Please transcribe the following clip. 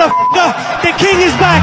motherfucker. The king is back.